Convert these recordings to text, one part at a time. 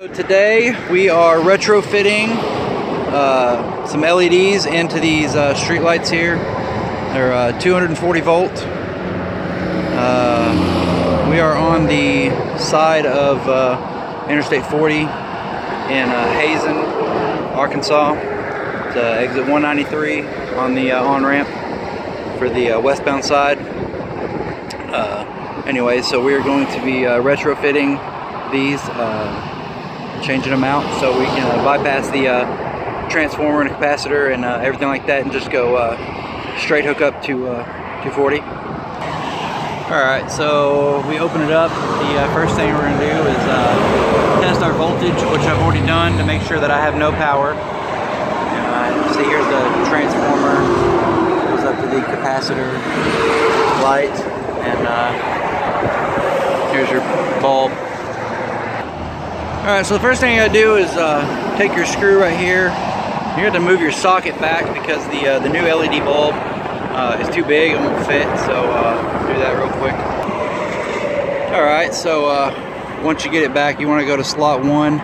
Today we are retrofitting uh, some LEDs into these uh, street lights here. They're uh, 240 volt. Uh, we are on the side of uh, Interstate 40 in uh, Hazen, Arkansas. It's exit 193 on the on-ramp for the westbound side. anyway, so we are going to be retrofitting these changing them out so we can uh, bypass the uh, transformer and capacitor and uh, everything like that and just go uh, straight hook up to 240. Alright, so we open it up. The uh, first thing we're going to do is test our voltage, which I've already done to make sure that I have no power. see here's the transformer, goes up to the capacitor light, and here's your bulb. Alright, so the first thing you gotta do is uh, take your screw right here. You have to move your socket back because the uh, the new LED bulb uh, is too big, it won't fit, so uh, do that real quick. Alright, so uh, once you get it back, you wanna go to slot one.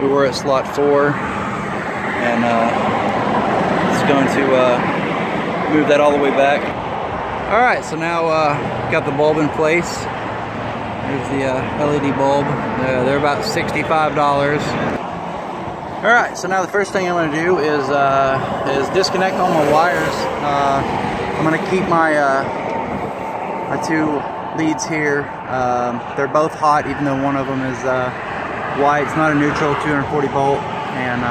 We were at slot four. And uh, it's going to move that all the way back. Alright, so now got the bulb in place. Here's the uh, LED bulb. Uh, they're about $65. All right, so now the first thing I'm gonna do is, uh, is disconnect all my wires. Uh, I'm gonna keep my, uh, my two leads here. Um, they're both hot, even though one of them is uh, white. It's not a neutral, 240 volt. And,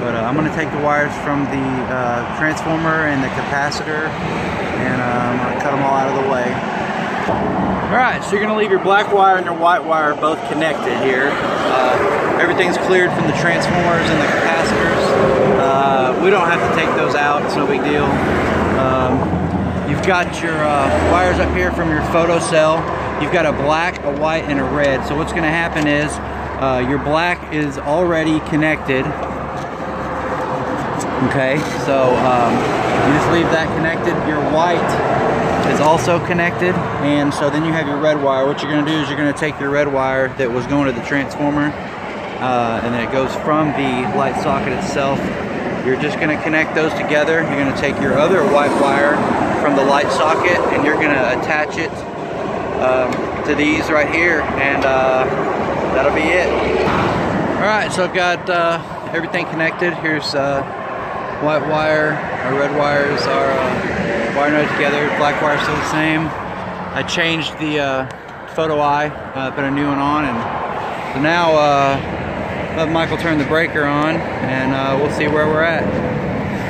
but I'm gonna take the wires from the transformer and the capacitor, and I'm gonna cut them all out. Alright, so you're going to leave your black wire and your white wire both connected here. Uh, everything's cleared from the transformers and the capacitors. Uh, we don't have to take those out, it's no big deal. Um, you've got your uh, wires up here from your photo cell. You've got a black, a white, and a red. So what's going to happen is uh, your black is already connected. Okay, so um, you just leave that connected. Your white is also connected. And so then you have your red wire. What you're going to do is you're going to take your red wire that was going to the transformer uh, and then it goes from the light socket itself. You're just going to connect those together. You're going to take your other white wire from the light socket and you're going to attach it um, to these right here and uh, that'll be it. All right so I've got uh, everything connected. Here's uh, white wire. Our red wires are uh, wire node together, black wire still the same. I changed the uh, photo eye, uh, put a new one on, and so now uh, let Michael turn the breaker on, and uh, we'll see where we're at.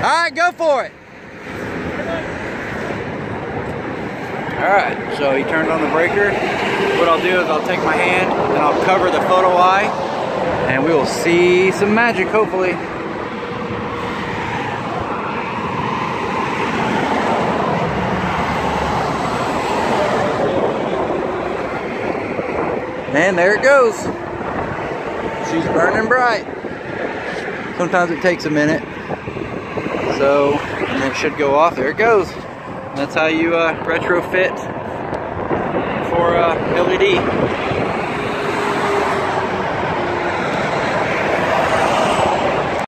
All right, go for it. All right, so he turned on the breaker. What I'll do is I'll take my hand and I'll cover the photo eye, and we will see some magic, hopefully. And there it goes. She's burning bright. Sometimes it takes a minute. So, and it should go off. There it goes. That's how you uh, retrofit for uh, LED.